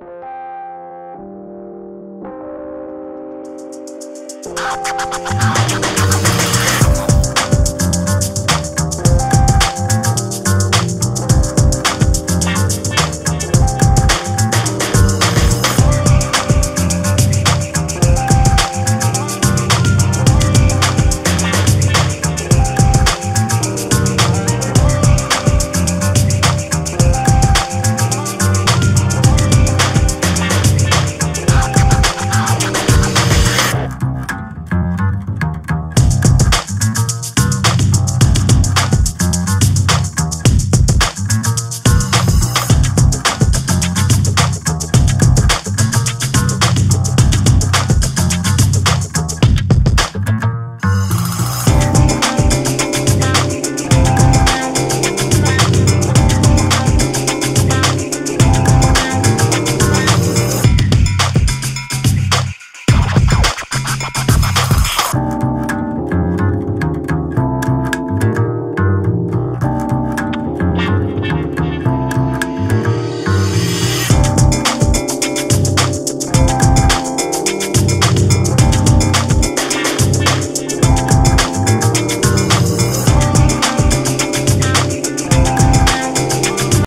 아